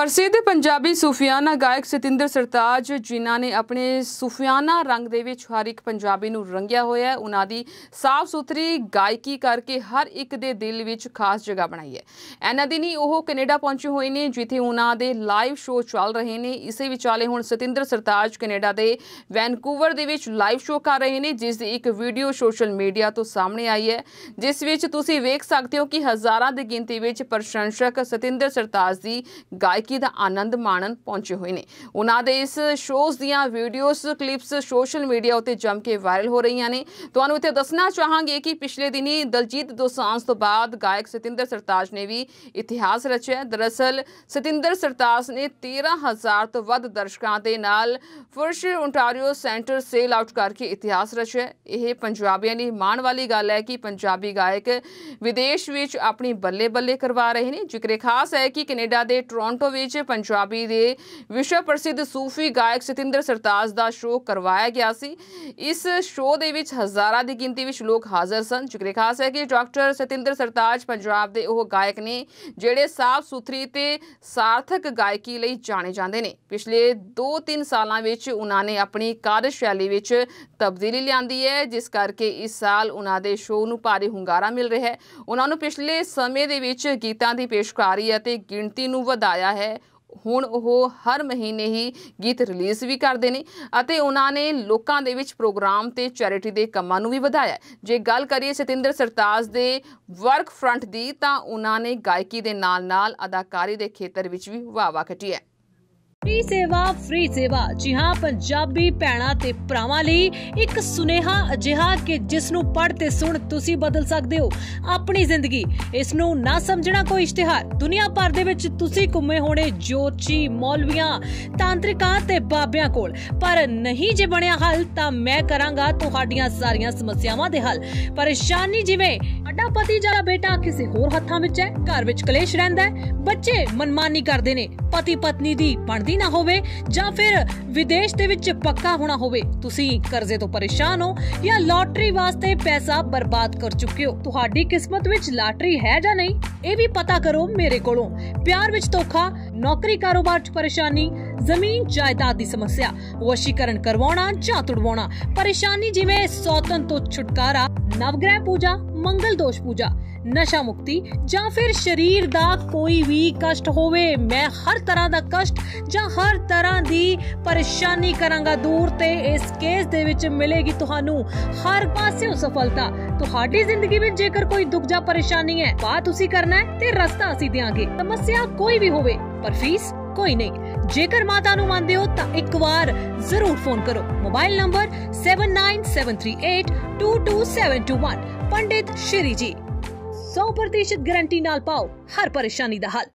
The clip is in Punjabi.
ਪ੍ਰਸਿੱਧ ਪੰਜਾਬੀ ਸੂਫੀਆਨਾ ਗਾਇਕ ਸਤਿੰਦਰ ਸਰਤਾਜ ਜਿਨ੍ਹਾਂ ਨੇ ਆਪਣੇ ਸੂਫੀਆਨਾ ਰੰਗ ਦੇ ਵਿੱਚ ਹਰ ਇੱਕ ਪੰਜਾਬੀ ਨੂੰ ਰੰਗਿਆ ਹੋਇਆ ਹੈ, ਉਹਨਾਂ ਦੀ ਸਾਫ਼ ਸੁਥਰੀ ਗਾਇਕੀ ਕਰਕੇ ਹਰ ਇੱਕ ਦੇ ਦਿਲ ਵਿੱਚ ਖਾਸ ਜਗ੍ਹਾ ਬਣਾਈ ਹੈ। ਇਹਨਾਂ ਦਿਨ ਹੀ ਉਹ ਕੈਨੇਡਾ ਪਹੁੰਚੇ ਹੋਏ ਨੇ, ਜਿੱਥੇ ਉਹਨਾਂ ਦੇ ਲਾਈਵ ਸ਼ੋਅ ਚੱਲ ਰਹੇ ਨੇ। ਇਸੇ ਵਿਚਾਲੇ ਹੁਣ ਸਤਿੰਦਰ ਸਰਤਾਜ ਕੈਨੇਡਾ ਦੇ ਵੈਨਕੂਵਰ ਦੇ ਵਿੱਚ ਲਾਈਵ ਸ਼ੋਅ ਕਰ ਰਹੇ ਨੇ, ਜਿਸ ਦੀ ਇੱਕ ਵੀਡੀਓ ਸੋਸ਼ਲ ਮੀਡੀਆ ਤੋਂ ਸਾਹਮਣੇ ਆਈ ਹੈ। ਜਿਸ ਵਿੱਚ ਤੁਸੀਂ ਵੇਖ ਸਕਦੇ ਹੋ ਕਿ ਹਜ਼ਾਰਾਂ ਦੀ ਗਿਣਤੀ ਵਿੱਚ ਪ੍ਰਸ਼ੰਸਕ ਸਤਿੰਦਰ ਸਰਤਾਜ ਦੀ ਗਾਇਕੀ ਦਾ ਆਨੰਦ ਮਾਣਨ ਪਹੁੰਚੇ ਹੋਏ ਨੇ। ਉਹਨਾਂ ਦੇ ਇਸ ਸ਼ੋਜ਼ ਦੀਆਂ ਵੀਡੀਓਜ਼ ਕਲਿੱਪਸ ਸੋਸ਼ਲ ਮੀਡੀਆ ਉੱਤੇ ਜੰਮ ਕੇ ਵਾਇਰਲ ਹੋ ਰਹੀਆਂ ਨੇ। ਤੁਹਾਨੂੰ ਇੱਥੇ ਦੱਸਣਾ ਚਾਹਾਂਗੇ ਕਿ ਪਿਛਲੇ ਦਿਨੀ ਦਲਜੀਤ ਦੋਸਾਂਝ ਤੋਂ ਬਾਅਦ ਗਾਇਕ ਸਤਿੰਦਰ ਸਰਤਾਜ ਨੇ ਵੀ ਇਤਿਹਾਸ ਰਚਿਆ ਦਰਅਸਲ, ਸਤਿੰਦਰ ਸਰਤਾਜ ਨੇ 13000 ਤੋਂ ਵੱਧ ਦਰਸ਼ਕਾਂ ਦੇ ਨਾਲ ਫਰਸ਼ ਓਨਟਾਰੀਓ ਸੈਂਟਰ ਸੇਲ ਆਊਟ ਕਰਕੇ ਇਤਿਹਾਸ ਰਚਿਆ ਇਹ ਪੰਜਾਬੀਆਂ ਲਈ ਮਾਣ ਵਾਲੀ ਗੱਲ ਹੈ ਕਿ ਪੰਜਾਬੀ ਗਾਇਕ ਵਿਦੇਸ਼ ਵਿੱਚ ਆਪਣੀ ਬੱਲੇ ਬੱਲੇ ਕਰਵਾ ਰਹੇ ਨੇ। ਜ਼ਿਕਰ ਖਾਸ ਹੈ ਕਿ ਕੈਨੇਡਾ ਦੇ ਟੋਰਾਂਟੋ ਵਿੱਚ ਪੰਜਾਬੀ ਦੇ ਵਿਸ਼ਵ ਪ੍ਰਸਿੱਧ ਸੂਫੀ ਗਾਇਕ ਸਤਿੰਦਰ ਸਰਤਾਜ ਦਾ ਸ਼ੋਅ ਕਰਵਾਇਆ ਗਿਆ ਸੀ। ਇਸ ਸ਼ੋਅ ਦੇ ਵਿੱਚ ਹਜ਼ਾਰਾਂ ਦੀ ਗਿਣਤੀ ਵਿੱਚ ਲੋਕ ਹਾਜ਼ਰ ਸਨ। ਜ਼ਿਕਰ ਖਾਸ ਹੈ ਕਿ ਡਾਕਟਰ ਸਤਿੰਦਰ ਸਰਤਾਜ ਪੰਜਾਬ ਦੇ ਉਹ ਗਾਇਕ ਨੇ, ਜਿਹੜੇ ਸਾਫ਼ ਸੁਥਰੀ ਤੇ ਸਾਰਥਕ ਗਾਇਕੀ ਲਈ ਜਾਣੇ ਜਾਂਦੇ ਨੇ। ਪਿਛਲੇ 2-3 ਸਾਲਾਂ ਵਿੱਚ ਉਹਨਾਂ ਨੇ ਆਪਣੀ ਕਾਰਜਸ਼ੈਲੀ ਵਿੱਚ ਤਬਦੀਲੀ ਲਿਆਂਦੀ ਹੈ, ਜਿਸ ਕਰਕੇ ਇਸ ਸਾਲ ਉਹਨਾਂ ਦੇ ਸ਼ੋਅ ਨੂੰ ਭਾਰੀ ਹੁੰਗਾਰਾ ਮਿਲ ਰਿਹਾ ਹੈ। ਉਹਨਾਂ ਨੂੰ ਪਿਛਲੇ ਸਮੇਂ ਦੇ ਵਿੱਚ ਗੀਤਾਂ ਦੀ ਪੇਸ਼ਕਾਰੀ ਅਤੇ ਗਿਣਤੀ ਨੂੰ ਵਧਾਇਆ ਹੈ। ਹੁਣ ਉਹ ਹਰ ਮਹੀਨੇ ਹੀ ਗੀਤ ਰਿਲੀਜ਼ ਵੀ ਕਰਦੇ ਨੇ ਅਤੇ ਉਹਨਾਂ ਨੇ ਲੋਕਾਂ ਦੇ ਵਿੱਚ ਪ੍ਰੋਗਰਾਮ ਤੇ ਚੈਰਿਟੀ ਦੇ ਕੰਮਾਂ ਨੂੰ ਵੀ ਵਧਾਇਆ ਜੇ ਗੱਲ ਕਰੀਏ ਸਤਿੰਦਰ ਸਰਤਾਜ ਦੇ ਵਰਕ ਫਰੰਟ ਦੀ ਤਾਂ ਉਹਨਾਂ ਨੇ ਗਾਇਕੀ ਦੇ ਨਾਲ-ਨਾਲ ਅਦਾਕਾਰੀ ਦੇ ਖੇਤਰ ਵਿੱਚ ਵੀ ਵਾਹ-ਵਾਹ ਹੈ। ਫ੍ਰੀ ਸੇਵਾ ਫ੍ਰੀ ਸੇਵਾ। ਜੀ ਹਾਂ, ਪੰਜਾਬੀ ਭੈਣਾਂ ਤੇ ਭਰਾਵਾਂ ਲਈ ਇੱਕ ਸੁਨੇਹਾ ਅਜਿਹਾ ਕਿ ਜਿਸ ਨੂੰ ਪੜ੍ਹ ਤੇ ਸੁਣ ਤੁਸੀਂ ਬਦਲ ਸਕਦੇ ਹੋ ਆਪਣੀ ਜ਼ਿੰਦਗੀ। ਇਸ ਨੂੰ ਨਾ ਸਮਝਣਾ ਕੋਈ ਇਸ਼ਤਿਹਾਰ। ਦੁਨੀਆ ਭਰ ਦੇ ਵਿੱਚ ਤੁਸੀਂ ਘੁੰਮੇ ਹੋਣੇ ਜੋਤਸ਼ੀ, ਮੌਲਵੀਆਂ, ਤਾਂਤਰਿਕਾਂ ਤੇ ਬਾਬਿਆਂ ਕੋਲ। ਪਰ ਨਹੀਂ ਜੇ ਬਣਿਆ ਹੱਲ ਤਾਂ ਮੈਂ ਕਰਾਂਗਾ ਤੁਹਾਡੀਆਂ ਸਾਰੀਆਂ ਸਮੱਸਿਆਵਾਂ ਦੇ ਹੱਲ। ਪਰੇਸ਼ਾਨੀ ਜਿਵੇਂ, ਸਾਡਾ ਪਤੀ ਜਾਂ ਬੇਟਾ ਕਿਸੇ ਹੋਰ ਹੱਥਾਂ ਵਿੱਚ ਹੈ? ਘਰ ਵਿੱਚ ਕਲੇਸ਼ ਰਹਿੰਦਾ ਹੈ? ਬੱਚੇ ਮਨਮਾਨੀ ਕਰਦੇ ਨੇ ਪਤੀ ਪਤਨੀ ਦੀ ਬਣਦੀ ਨਾ ਹੋਵੇ ਜਾਂ ਫਿਰ ਵਿਦੇਸ਼ ਦੇ ਵਿੱਚ ਪੱਕਾ ਹੋਣਾ ਹੋਵੇ, ਤੁਸੀਂ ਕਰਜ਼ੇ ਤੋਂ ਪਰੇਸ਼ਾਨ ਹੋ ਜਾਂ ਲੋਟਰੀ ਵਾਸਤੇ ਪੈਸਾ ਬਰਬਾਦ ਕਰ ਚੁੱਕੇ ਹੋ। ਤੁਹਾਡੀ ਕਿਸਮਤ ਵਿੱਚ ਲਾਟਰੀ ਹੈ ਜਾਂ ਨਹੀਂ, ਇਹ ਵੀ ਪਤਾ ਕਰੋ ਮੇਰੇ ਕੋਲੋਂ। ਪਿਆਰ ਵਿੱਚ ਧੋਖਾ, ਨੌਕਰੀ ਕਾਰੋਬਾਰ 'ਚ ਪਰੇਸ਼ਾਨੀ, ਜ਼ਮੀਨ ਜਾਇਦਾਦ ਦੀ ਸਮੱਸਿਆ, ਵਸ਼ੀਕਰਨ ਕਰਵਾਉਣਾ ਜਾਂ ਤੁੜਵਾਉਣਾ, ਪਰੇਸ਼ਾਨੀ ਜਿਵੇਂ ਸੌਤਨ ਤੋਂ ਛੁਟਕਾਰਾ, ਨਵਗ੍ਰਹਿ ਪੂਜਾ, ਮੰਗਲ ਦੋਸ਼ ਪੂਜਾ ਨਸ਼ਾ ਮੁਕਤੀ ਜਾਂ ਫਿਰ ਸਰੀਰ ਦਾ ਕੋਈ ਵੀ ਕਸ਼ਟ ਹੋਵੇ। ਮੈਂ ਹਰ ਤਰ੍ਹਾਂ ਦਾ ਕਸ਼ਟ ਜਾਂ ਹਰ ਤਰ੍ਹਾਂ ਦੀ ਪਰੇਸ਼ਾਨੀ ਕਰਾਂਗਾ ਦੂਰ ਤੇ ਇਸ ਕੇਸ ਦੇ ਵਿੱਚ ਮਿਲੇਗੀ ਤੁਹਾਨੂੰ ਹਰ ਪਾਸਿਓਂ ਸਫਲਤਾ। ਤੁਹਾਡੀ ਜ਼ਿੰਦਗੀ ਵਿੱਚ ਜੇਕਰ ਕੋਈ ਦੁੱਖ ਜਾਂ ਪਰੇਸ਼ਾਨੀ ਹੈ ਬਾਤ ਤੁਸੀਂ ਕਰਨਾ ਹੈ ਤੇ ਰਸਤਾ ਅਸੀਂ ਦੇਾਂਗੇ ਸਮੱਸਿਆ ਕੋਈ ਵੀ ਹੋਵੇ, ਪਰ ਫੀਸ ਕੋਈ ਨਹੀਂ। ਜੇਕਰ ਮਾਤਾ ਨੂੰ ਮੰਨਦੇ ਹੋ ਤਾਂ ਇੱਕ ਵਾਰ ਜ਼ਰੂਰ ਫੋਨ ਕਰੋ। ਮੋਬਾਈਲ ਨੰਬਰ 7973822721 ਪੰਡਿਤ ਸ਼੍ਰੀ ਜੀ। 100% ਗਾਰੰਟੀ ਨਾਲ ਪਾਓ ਹਰ ਪਰੇਸ਼ਾਨੀ ਦਾ ਹੱਲ।